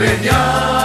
Peña.